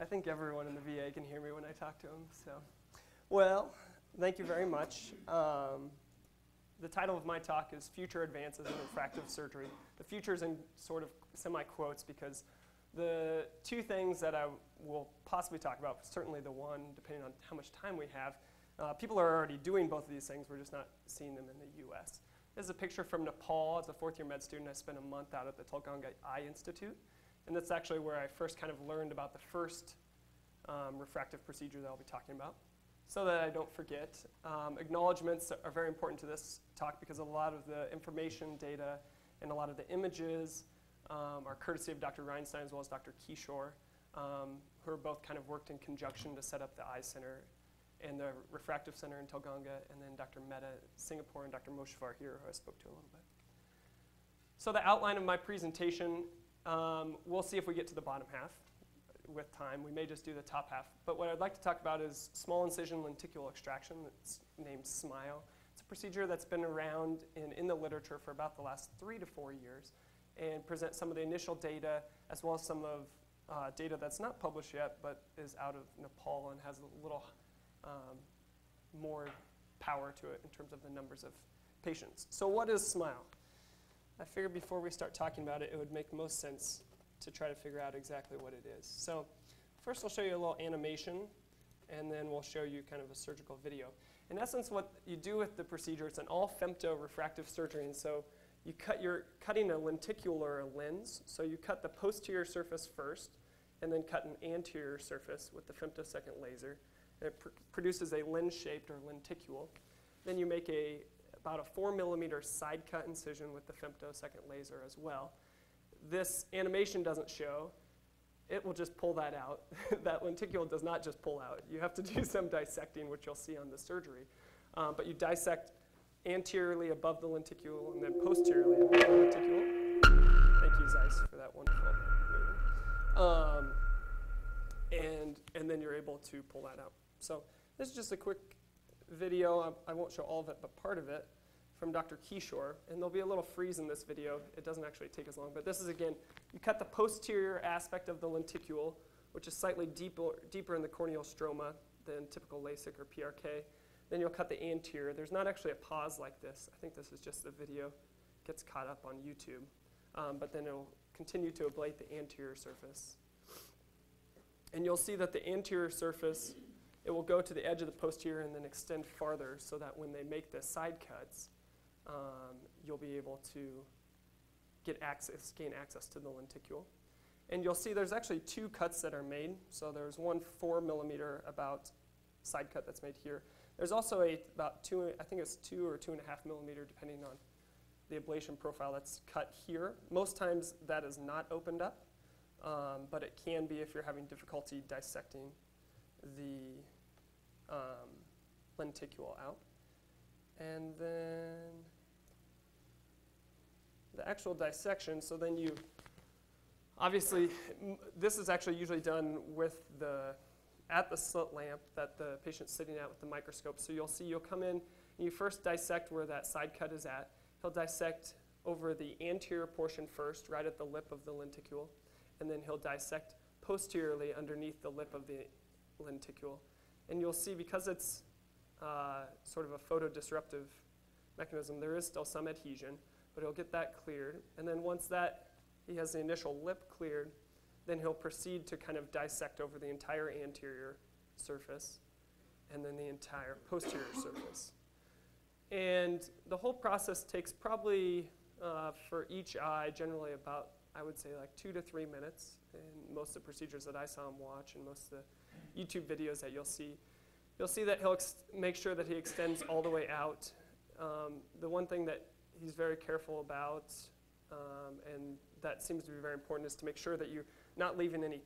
I think everyone in the VA can hear me when I talk to them. So, well, thank you very much. Um, the title of my talk is Future Advances in Refractive Surgery. The future is in sort of semi quotes because the two things that I will possibly talk about, certainly the one, depending on how much time we have, uh, people are already doing both of these things. We're just not seeing them in the US. This is a picture from Nepal. As a fourth year med student, I spent a month out at the Tilganga Eye Institute. And that's actually where I first kind of learned about the first um, refractive procedure that I'll be talking about. So that I don't forget, um, acknowledgments are very important to this talk because a lot of the information, data, and a lot of the images um, are courtesy of Dr. Reinstein as well as Dr. Kishore, um, who are both kind of worked in conjunction to set up the eye center and the refractive center in Tilganga, and then Dr. Mehta, Singapore, and Dr. Moshirfar here, who I spoke to a little bit. So the outline of my presentation um, we'll see if we get to the bottom half with time. We may just do the top half. But what I'd like to talk about is small incision lenticular extraction. It's named SMILE. It's a procedure that's been around in, in the literature for about the last three to four years and present some of the initial data as well as some of uh, data that's not published yet but is out of Nepal and has a little um, more power to it in terms of the numbers of patients. So what is SMILE? I figured before we start talking about it, it would make most sense to try to figure out exactly what it is. So first I'll show you a little animation, and then we'll show you kind of a surgical video. In essence, what you do with the procedure, it's an all femto refractive surgery, and so you cut your, cutting a lenticular lens, so you cut the posterior surface first, and then cut an anterior surface with the femtosecond laser. It pr produces a lens-shaped or lenticule. Then you make a about a four millimeter side cut incision with the femtosecond laser as well. This animation doesn't show. It will just pull that out. that lenticule does not just pull out. You have to do some dissecting, which you'll see on the surgery. Um, but you dissect anteriorly above the lenticule and then posteriorly above the lenticule. Thank you, Zeiss, for that wonderful movement. Um, and, and then you're able to pull that out. So this is just a quick video. I, I won't show all of it, but part of it from Dr. Kishore, and there'll be a little freeze in this video. It doesn't actually take as long, but this is again, you cut the posterior aspect of the lenticule, which is slightly deeper, deeper in the corneal stroma than typical LASIK or PRK. Then you'll cut the anterior. There's not actually a pause like this. I think this is just the video gets caught up on YouTube. Um, but then it'll continue to ablate the anterior surface. And you'll see that the anterior surface, it will go to the edge of the posterior and then extend farther so that when they make the side cuts, um, you'll be able to get access, gain access to the lenticule. And you'll see there's actually two cuts that are made. So there's one four millimeter about side cut that's made here. There's also a about two, I think it's two or two and a half millimeter, depending on the ablation profile that's cut here. Most times that is not opened up, um, but it can be if you're having difficulty dissecting the um, lenticule out. And then the actual dissection, so then you, obviously, this is actually usually done with the, at the slit lamp that the patient's sitting at with the microscope. So you'll see, you'll come in, and you first dissect where that side cut is at. He'll dissect over the anterior portion first, right at the lip of the lenticule, and then he'll dissect posteriorly underneath the lip of the lenticule. And you'll see, because it's uh, sort of a photodisruptive mechanism, there is still some adhesion but he'll get that cleared. And then once that he has the initial lip cleared, then he'll proceed to kind of dissect over the entire anterior surface and then the entire posterior surface. And the whole process takes probably uh, for each eye generally about, I would say, like two to three minutes in most of the procedures that I saw him watch and most of the YouTube videos that you'll see. You'll see that he'll make sure that he extends all the way out. Um, the one thing that he's very careful about, um, and that seems to be very important, is to make sure that you're not leaving any,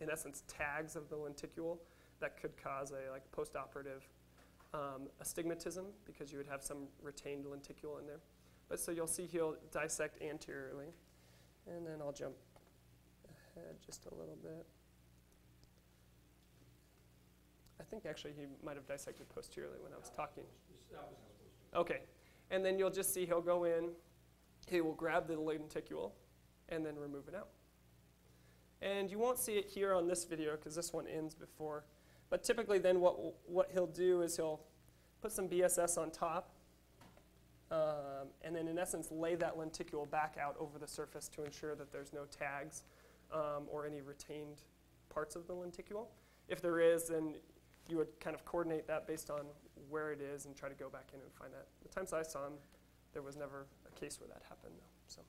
in essence, tags of the lenticule that could cause a like post-operative um, astigmatism because you would have some retained lenticule in there. But so you'll see he'll dissect anteriorly, and then I'll jump ahead just a little bit. I think actually he might have dissected posteriorly when I was talking. Okay, and then you'll just see he'll go in, he will grab the lenticule, and then remove it out. And you won't see it here on this video because this one ends before. But typically then what, what he'll do is he'll put some BSS on top um, and then in essence lay that lenticule back out over the surface to ensure that there's no tags um, or any retained parts of the lenticule. If there is, then you would kind of coordinate that based on where it is and try to go back in and find that. The times I saw him, there was never a case where that happened. Though, so,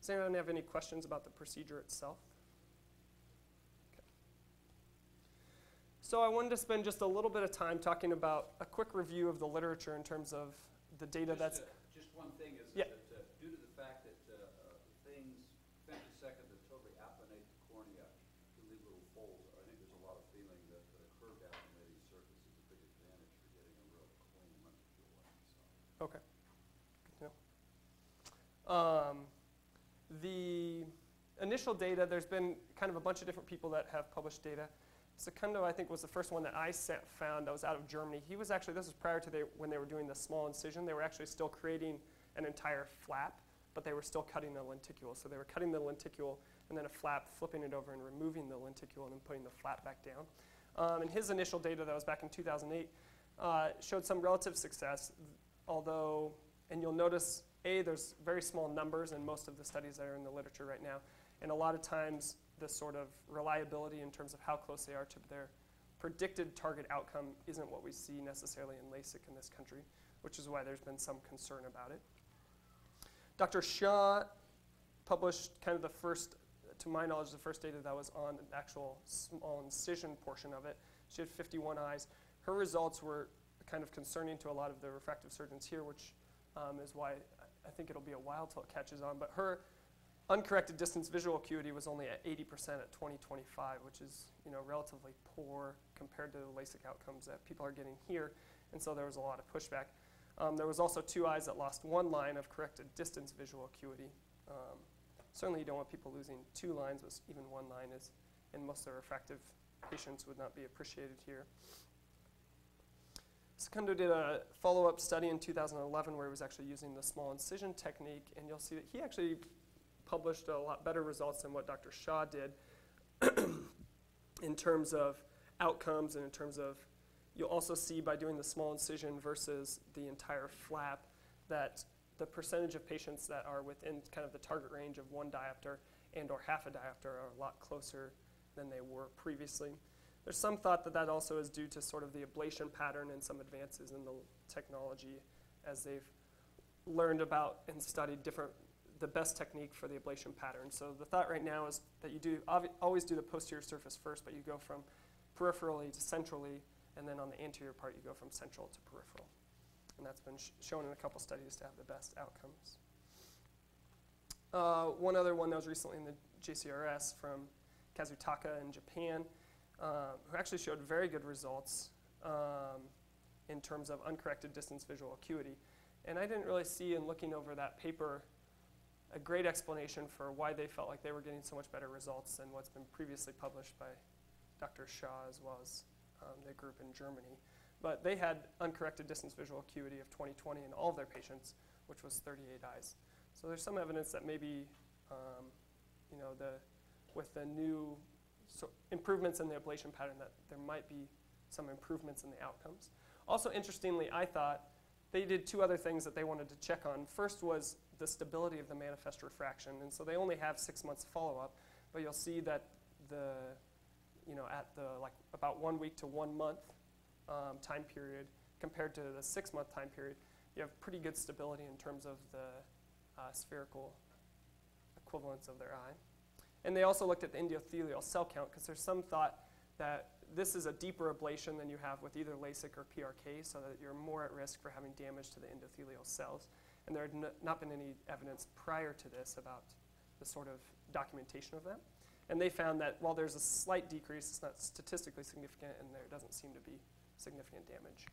does anyone have any questions about the procedure itself? Okay. So I wanted to spend just a little bit of time talking about a quick review of the literature in terms of the data Just, that's uh, Just one thing is Yeah. that uh, due to the fact that uh, uh, things femtosecond that totally applanate the cornea to leave little folds, I think there's a lot of feeling that the curved applanating surface is a big advantage for getting a real clean lenticular line, so. Okay. Know. Um, the initial data, there's been kind of a bunch of different people that have published data. Sekundo, I think, was the first one that I found that was out of Germany. He was actually, this was prior to when they were doing the small incision. They were actually still creating an entire flap, but they were still cutting the lenticule. So they were cutting the lenticule and then a flap, flipping it over and removing the lenticule and then putting the flap back down. Um, and his initial data that was back in 2008 uh, showed some relative success, although, and you'll notice, A, there's very small numbers in most of the studies that are in the literature right now. And a lot of times, the sort of reliability in terms of how close they are to their predicted target outcome isn't what we see necessarily in LASIK in this country, which is why there's been some concern about it. Dr. Shah published kind of the first, to my knowledge, the first data that was on the actual small incision portion of it. She had 51 eyes. Her results were kind of concerning to a lot of the refractive surgeons here, which um, is why I- think it'll be a while till it catches on. But her uncorrected distance visual acuity was only at 80% at 2025, which is you know relatively poor compared to the LASIK outcomes that people are getting here. And so there was a lot of pushback. Um, there was also two eyes that lost one line of corrected distance visual acuity. Um, certainly, you don't want people losing two lines, but even one line is, in most of the refractive patients, would not be appreciated here. Sekundo did a follow-up study in 2011 where he was actually using the small incision technique, and you'll see that he actually published a lot better results than what Dr. Shah did in terms of outcomes and in terms of, you'll also see by doing the small incision versus the entire flap that the percentage of patients that are within kind of the target range of one diopter and or half a diopter are a lot closer than they were previously. There's some thought that that also is due to sort of the ablation pattern and some advances in the technology as they've learned about and studied different the best technique for the ablation pattern. So the thought right now is that you do always do the posterior surface first, but you go from peripherally to centrally, and then on the anterior part you go from central to peripheral. And that's been sh- shown in a couple studies to have the best outcomes. Uh, one other one that was recently in the JCRS from Kazutaka in Japan, uh, who actually showed very good results um, in terms of uncorrected distance visual acuity. And I didn't really see in looking over that paper a great explanation for why they felt like they were getting so much better results than what's been previously published by Dr. Shah as well as um, the group in Germany. But they had uncorrected distance visual acuity of 20/20 in all of their patients, which was 38 eyes. So there's some evidence that maybe, um, you know, the with the new so improvements in the ablation pattern, that there might be some improvements in the outcomes. Also, interestingly, I thought they did two other things that they wanted to check on. First was the stability of the manifest refraction, and so they only have six months follow-up, but you'll see that the, you know, at the like about one week to one month um, time period compared to the six-month time period, you have pretty good stability in terms of the uh, spherical equivalence of their eye. And they also looked at the endothelial cell count because there's some thought that this is a deeper ablation than you have with either LASIK or PRK, so that you're more at risk for having damage to the endothelial cells. And there had not been any evidence prior to this about the sort of documentation of that. And they found that while there's a slight decrease, it's not statistically significant, and there doesn't seem to be significant damage.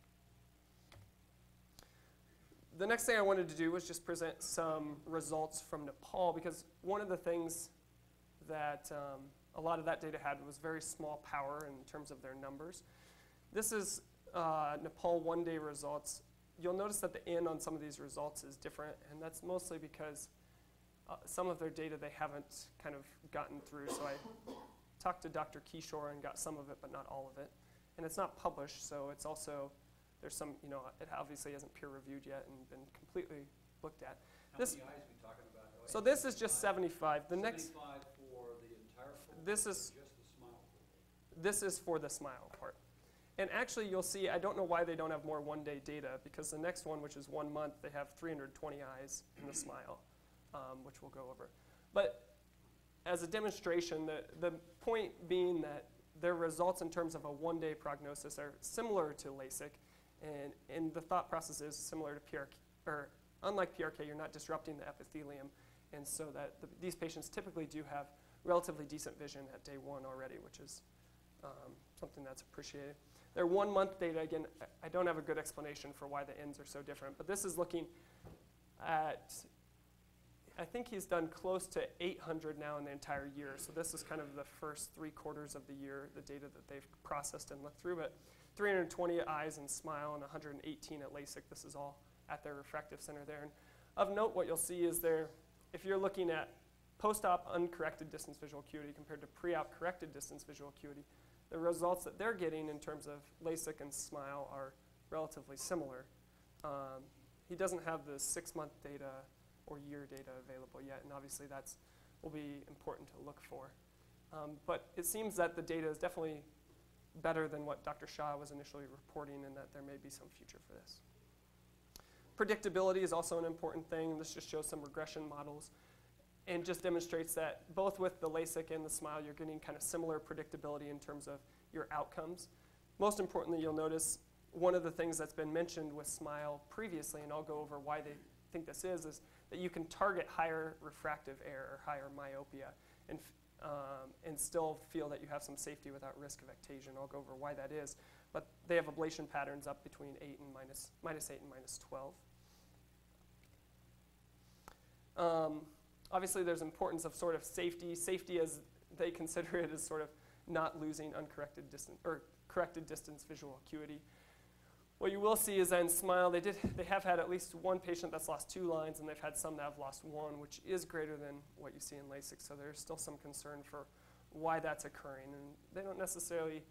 The next thing I wanted to do was just present some results from Nepal because one of the things that um, a lot of that data had was very small power in terms of their numbers. This is uh, Nepal one day results. You'll notice that the N on some of these results is different, and that's mostly because uh, some of their data they haven't kind of gotten through. So I talked to Dr. Kishore and got some of it, but not all of it. And it's not published, so it's also, there's some, you know, it obviously isn't peer reviewed yet and been completely looked at. How This- many eyes we talking about? So this is just 75. The next, Seventy-five for the entire full. This is- this is for the smile part. And actually, you'll see, I don't know why they don't have more one-day data, because the next one, which is one month, they have 320 eyes in the smile, um, which we'll go over. But as a demonstration, the, the point being that their results in terms of a one-day prognosis are similar to LASIK, and, and the thought process is similar to PRK, or unlike PRK, you're not disrupting the epithelium, and so that the, these patients typically do have relatively decent vision at day one already, which is um, something that's appreciated. Their one month data, again, I- don't have a good explanation for why the ends are so different, but this is looking at, I think he's done close to 800 now in the entire year. So this is kind of the first three quarters of the year, the data that they've processed and looked through. But 320 eyes and smile and 118 at LASIK. This is all at their refractive center there. And of note, what you'll see is there, if you're looking at post-op uncorrected distance visual acuity compared to pre-op corrected distance visual acuity, the results that they're getting in terms of LASIK and SMILE are relatively similar. Um, he doesn't have the six-month data or year data available yet, and obviously that's will be important to look for. Um, but it seems that the data is definitely better than what Dr. Shah was initially reporting, and that there may be some future for this. Predictability is also an important thing. This just shows some regression models and just demonstrates that both with the LASIK and the SMILE, you're getting kind of similar predictability in terms of your outcomes. Most importantly, you'll notice one of the things that's been mentioned with SMILE previously, and I'll go over why they think this is, is that you can target higher refractive error, or higher myopia, and, um, and still feel that you have some safety without risk of ectasia. And I'll go over why that is. But they have ablation patterns up between 8 and minus, minus 8 and minus 12. Um, obviously, there's importance of sort of safety. Safety, as they consider it, is sort of not losing uncorrected distance or corrected distance visual acuity. What you will see is that in SMILE, they, did, they have had at least one patient that's lost two lines, and they've had some that have lost one, which is greater than what you see in LASIK. So there's still some concern for why that's occurring. And they don't necessarily,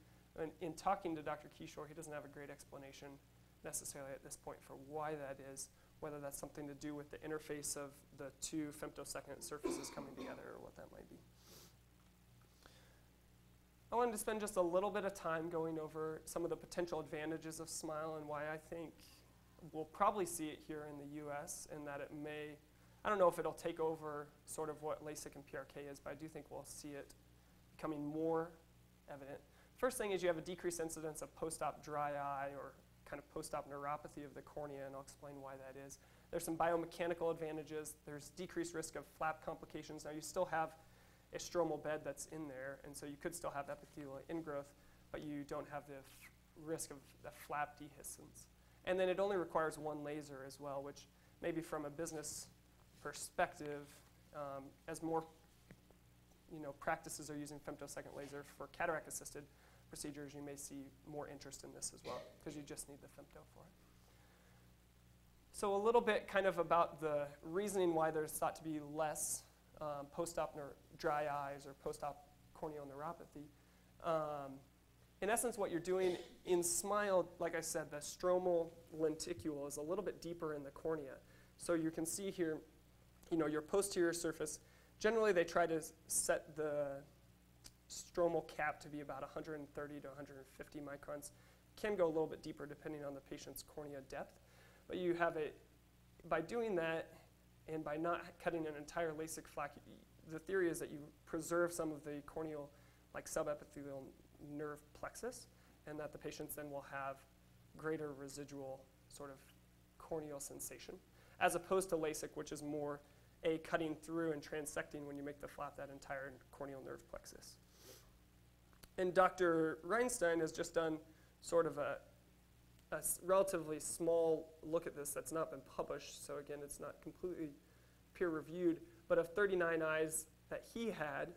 in, in talking to Dr. Kishore, he doesn't have a great explanation necessarily at this point for why that is, whether that's something to do with the interface of the two femtosecond surfaces coming together or what that might be. I wanted to spend just a little bit of time going over some of the potential advantages of SMILE and why I think we'll probably see it here in the US and that it may, I don't know if it'll take over sort of what LASIK and PRK is, but I do think we'll see it becoming more evident. First thing is you have a decreased incidence of post-op dry eye or kind of post-op neuropathy of the cornea, and I'll explain why that is. There's some biomechanical advantages. There's decreased risk of flap complications. Now you still have a stromal bed that's in there, and so you could still have epithelial ingrowth, but you don't have the risk of the flap dehiscence. And then it only requires one laser as well, which maybe from a business perspective, um, as more you know, practices are using femtosecond laser for cataract-assisted procedures, you may see more interest in this as well, because you just need the femto for it. So a little bit kind of about the reasoning why there's thought to be less um, post-op dry eyes or post-op corneal neuropathy. Um, in essence, what you're doing in SMILE, like I said, the stromal lenticule is a little bit deeper in the cornea. So you can see here, you know, your posterior surface, generally they try to set the stromal cap to be about 130 to 150 microns. Can go a little bit deeper depending on the patient's cornea depth. But you have it, by doing that, and by not cutting an entire LASIK flap, the theory is that you preserve some of the corneal, like subepithelial nerve plexus, and that the patients then will have greater residual sort of corneal sensation, as opposed to LASIK, which is more a cutting through and transecting when you make the flap that entire corneal nerve plexus. And Dr. Reinstein has just done sort of a relatively small look at this that's not been published, so again, it's not completely peer reviewed, but of 39 eyes that he had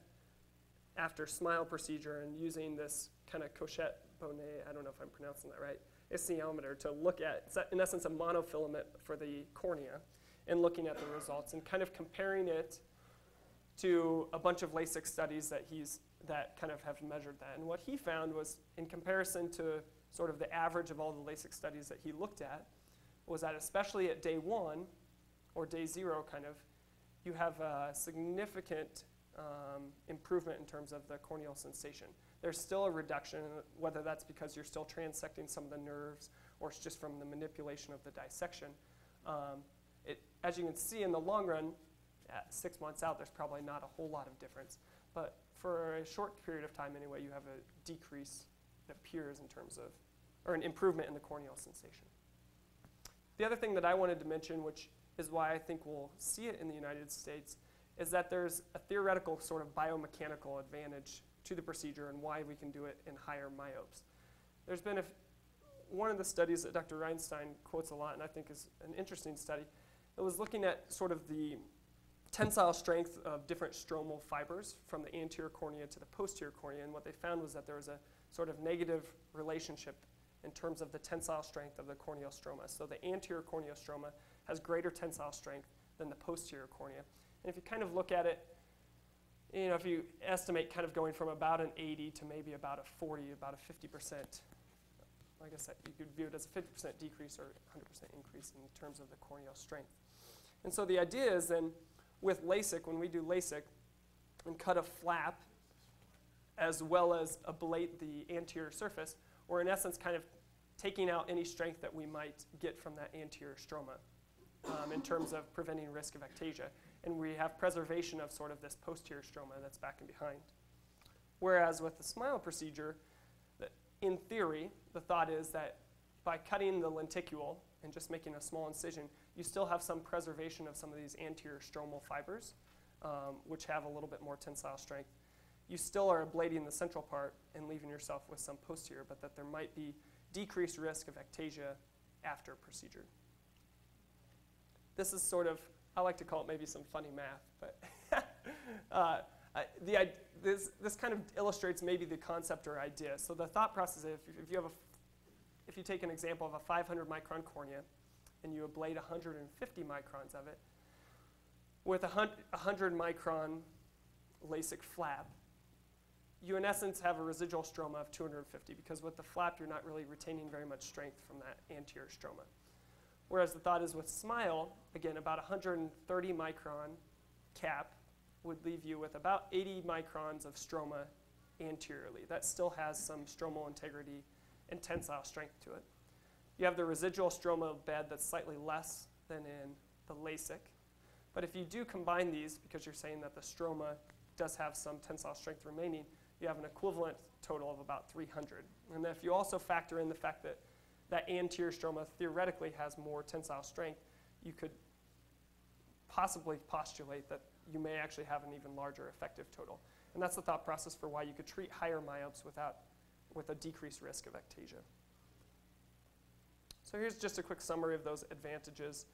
after SMILE procedure and using this kind of Cochet Bonnet, I don't know if I'm pronouncing that right, esthesiometer to look at, in essence a monofilament for the cornea. and looking at the results and kind of comparing it to a bunch of LASIK studies that he's that kind of have measured that. And what he found was, in comparison to sort of the average of all the LASIK studies that he looked at, was that especially at day one or day zero, kind of, you have a significant um, improvement in terms of the corneal sensation. There's still a reduction, whether that's because you're still transecting some of the nerves or it's just from the manipulation of the dissection. Um, it, as you can see in the long run, at six months out, there's probably not a whole lot of difference. But for a short period of time anyway, you have a decrease that appears in terms of, or an improvement in the corneal sensation. The other thing that I wanted to mention, which is why I think we'll see it in the United States, is that there's a theoretical sort of biomechanical advantage to the procedure and why we can do it in higher myopes. There's been a, one of the studies that Dr. Reinstein quotes a lot, and I think is an interesting study, it was looking at sort of the tensile strength of different stromal fibers from the anterior cornea to the posterior cornea, and what they found was that there was a sort of negative relationship in terms of the tensile strength of the corneal stroma. So the anterior corneal stroma has greater tensile strength than the posterior cornea. And if you kind of look at it, you know, if you estimate kind of going from about an 80 to maybe about a 40, about a 50%, like I said, you could view it as a 50% decrease or 100% increase in terms of the corneal strength. And so the idea is then with LASIK, when we do LASIK and cut a flap as well as ablate the anterior surface, we're in essence kind of taking out any strength that we might get from that anterior stroma um, in terms of preventing risk of ectasia. And we have preservation of sort of this posterior stroma that's back and behind. Whereas with the SMILE procedure, in theory, the thought is that by cutting the lenticule and just making a small incision, you still have some preservation of some of these anterior stromal fibers, um, which have a little bit more tensile strength. You still are ablating the central part and leaving yourself with some posterior, but that there might be decreased risk of ectasia after procedure. This is sort of, I like to call it maybe some funny math, but uh, the, this, this kind of illustrates maybe the concept or idea. So the thought process, if, if you have a, if you take an example of a 500 micron cornea, and you ablate 150 microns of it with a 100 micron LASIK flap, you in essence have a residual stroma of 250 because with the flap you're not really retaining very much strength from that anterior stroma. Whereas the thought is with SMILE, again about 130 micron cap would leave you with about 80 microns of stroma anteriorly. That still has some stromal integrity and tensile strength to it. You have the residual stroma bed that's slightly less than in the LASIK. But if you do combine these, because you're saying that the stroma does have some tensile strength remaining, you have an equivalent total of about 300. And if you also factor in the fact that that anterior stroma theoretically has more tensile strength, you could possibly postulate that you may actually have an even larger effective total. And that's the thought process for why you could treat higher myopes without, with a decreased risk of ectasia. So here's just a quick summary of those advantages.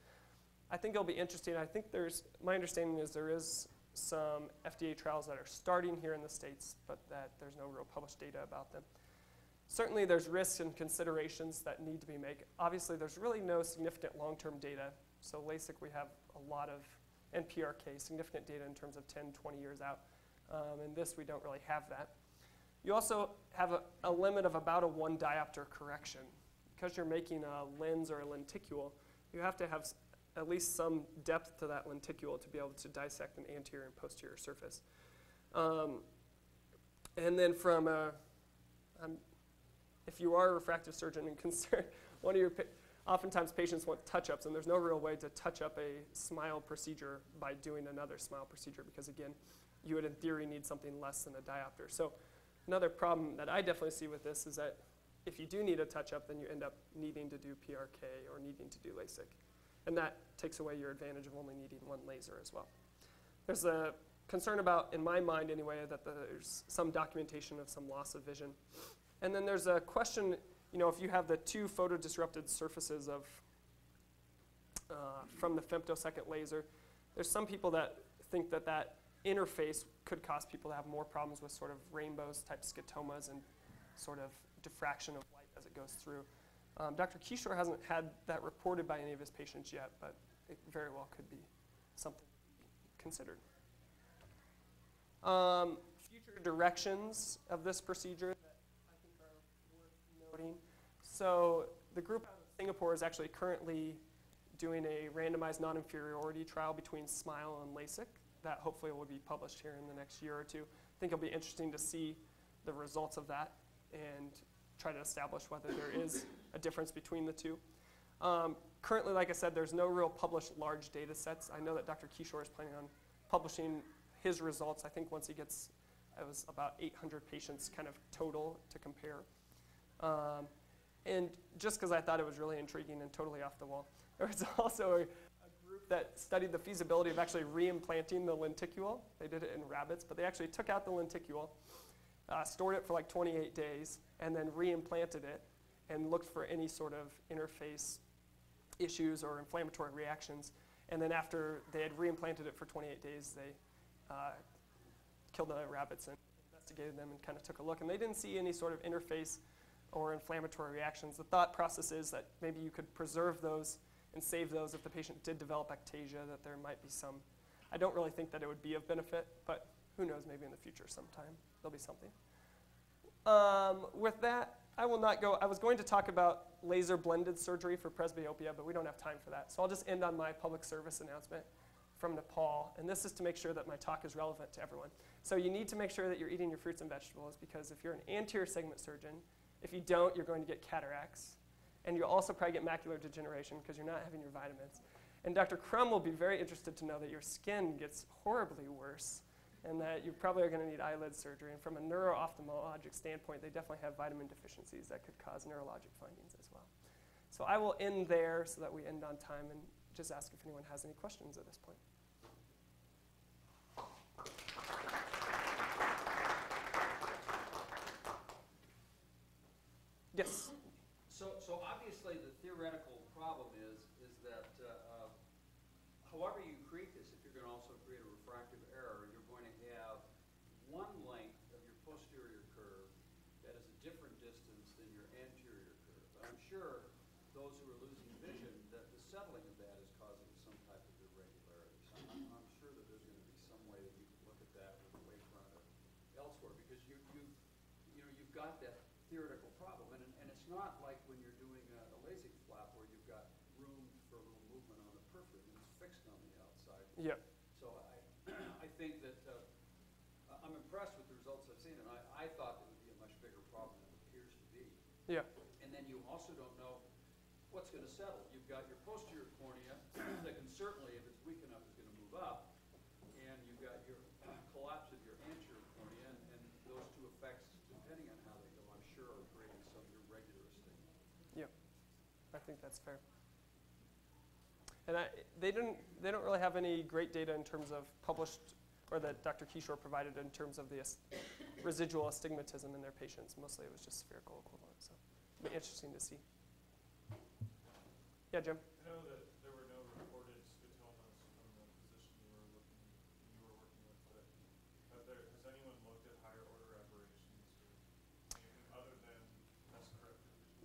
I think it'll be interesting. I think there's, my understanding is there is some FDA trials that are starting here in the States, but that there's no real published data about them. Certainly there's risks and considerations that need to be made. Obviously there's really no significant long-term data. So LASIK we have a lot of NPRK, significant data in terms of 10, 20 years out. Um, in this we don't really have that. You also have a, a limit of about a one diopter correction because you're making a lens or a lenticule, you have to have at least some depth to that lenticule to be able to dissect an anterior and posterior surface. Um, and then from a, um, if you are a refractive surgeon and concerned, one of your, pa oftentimes patients want touch-ups and there's no real way to touch up a SMILE procedure by doing another SMILE procedure because again, you would in theory need something less than a diopter. So another problem that I definitely see with this is that if you do need a touch-up, then you end up needing to do PRK or needing to do LASIK. And that takes away your advantage of only needing one laser as well. There's a concern about, in my mind anyway, that there's some documentation of some loss of vision. And then there's a question, you know, if you have the two photo-disrupted surfaces of, uh, from the femtosecond laser, there's some people that think that that interface could cause people to have more problems with sort of rainbows type scotomas and sort of diffraction of light as it goes through. Um, Dr. Kishore hasn't had that reported by any of his patients yet, but it very well could be something considered. Um, future directions of this procedure that I think are worth noting. So the group out of Singapore is actually currently doing a randomized non-inferiority trial between SMILE and LASIK that hopefully will be published here in the next year or two. I think it'll be interesting to see the results of that and try to establish whether there is a difference between the two. Um, currently, like I said, there's no real published large data sets. I know that Dr. Kishore is planning on publishing his results. I think once he gets, it was about 800 patients kind of total to compare. Um, and just because I thought it was really intriguing and totally off the wall, there was also a, a group that studied the feasibility of actually reimplanting the lenticule. They did it in rabbits, but they actually took out the lenticule, uh, stored it for like 28 days, and then reimplanted it and looked for any sort of interface issues or inflammatory reactions. And then after they had reimplanted it for 28 days, they uh, killed the rabbits and investigated them and kind of took a look. And they didn't see any sort of interface or inflammatory reactions. The thought process is that maybe you could preserve those and save those if the patient did develop ectasia, that there might be some. I don't really think that it would be of benefit, but who knows, maybe in the future sometime there'll be something. Um, with that, I will not go. I was going to talk about laser blended surgery for presbyopia, but we don't have time for that. So I'll just end on my public service announcement from Nepal. And this is to make sure that my talk is relevant to everyone. So you need to make sure that you're eating your fruits and vegetables because if you're an anterior segment surgeon, if you don't, you're going to get cataracts. And you'll also probably get macular degeneration because you're not having your vitamins. And Dr. Crum will be very interested to know that your skin gets horribly worse and that you probably are going to need eyelid surgery. And from a neuro-ophthalmologic standpoint, they definitely have vitamin deficiencies that could cause neurologic findings as well. So I will end there so that we end on time and just ask if anyone has any questions at this point. Yes. So, so obviously, the theoretical problem is, is that uh, uh, however you create this, if you're going to also create a refractive error, you're going to have one length of your posterior curve that is a different distance than your anterior curve. Sure those who are losing vision, that the settling of that is causing some type of irregularity. So I'm, I'm sure that there's going to be some way that you can look at that with the wavefront or elsewhere, because you, you, you know, you've got that theoretical problem, and, and it's not like when you're doing a, a LASIK flap where you've got room for a little movement on the periphery, and it's fixed on the outside. Yeah. So I, I think that, uh, I- I'm impressed with the results I've seen, and I, I thought it would be a much bigger problem than it appears to be. Yeah. And then you also don't know what's gonna settle. You've got your posterior cornea that can certainly, if it's weak enough, is gonna move up. And you've got your collapse of your anterior cornea, and, and those two effects, depending on how they go, I'm sure are creating some irregular stigma. I think that's fair. And I, they didn't, they don't really have any great data in terms of published, or that Dr. Kishore provided in terms of the as- residual astigmatism in their patients. Mostly it was just spherical equivalent, so it'll be interesting to see. Yeah, Jim? I know that there were no reported scotomas from the physician you were looking, you were working with, but there, has anyone looked at higher order aberrations or other than?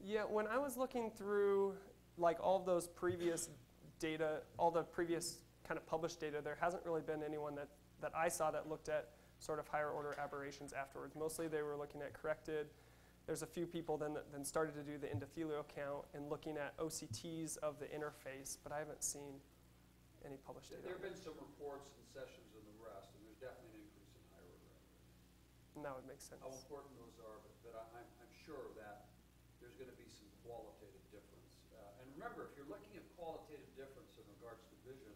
Yeah, when I was looking through like all of those previous data, all the previous kind of published data, there hasn't really been anyone that, that I saw that looked at sort of higher order aberrations afterwards. Mostly they were looking at corrected. There's a few people then that then started to do the endothelial count and looking at OCTs of the interface, but I haven't seen any published data. There have been some reports and sessions and the rest, and there's definitely an increase in higher aberrations. And that would make sense. How important those are, but, but I- I'm, I'm sure that there's gonna be some qualitative difference. Uh, and remember, if you're looking at qualitative difference in regards to vision,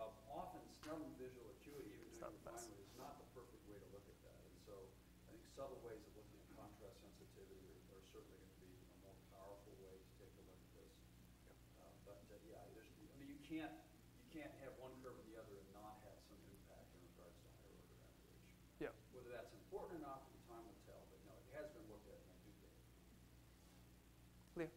uh, often Snellen visual acuity, even It's doing not the best. refinement, is not the perfect way to look at that. And so I think subtle ways of looking at contrast sensitivity are, are certainly gonna be a more powerful way to take a look at this. Uh, But, uh, yeah, there's, I mean, you can't, you can't have one curve or the other and not have some impact in regards to higher order aberration. Yeah. Whether that's important or not, the time will tell, but no, it has been looked at, and I do think. Leah?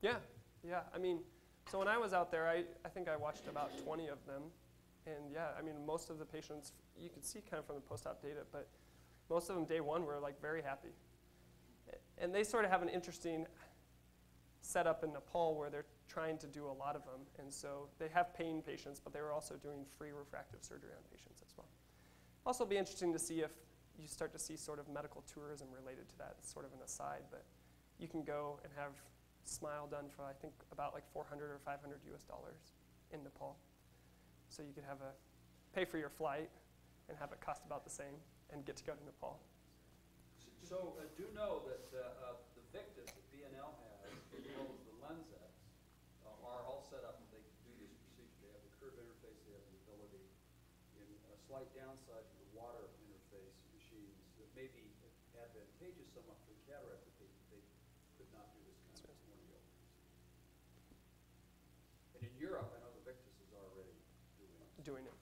Yeah, yeah. I mean, so when I was out there, I, I think I watched about 20 of them. And yeah, I mean, most of the patients, you could see kind of from the post-op data, but most of them day one were like very happy. And they sort of have an interesting setup in Nepal where they're trying to do a lot of them. And so they have pain patients, but they were also doing free refractive surgery on patients as well. Also be interesting to see if you start to see sort of medical tourism related to that. It's sort of an aside, but you can go and have smile done for I think about like 400 or 500 US dollars in Nepal. So you could have a pay for your flight and have it cost about the same and get to go to Nepal. So uh, do know that uh, uh, the Victus that B&L has, as well as the LenSx, uh, are all set up and they can do this procedure. They have the curve interface, they have the ability in a slight downside to the water interface machines that may be advantageous somewhat for cataract, but they, they could not do this kind of corneal. And in Europe, I know the Victus is already doing it. doing it.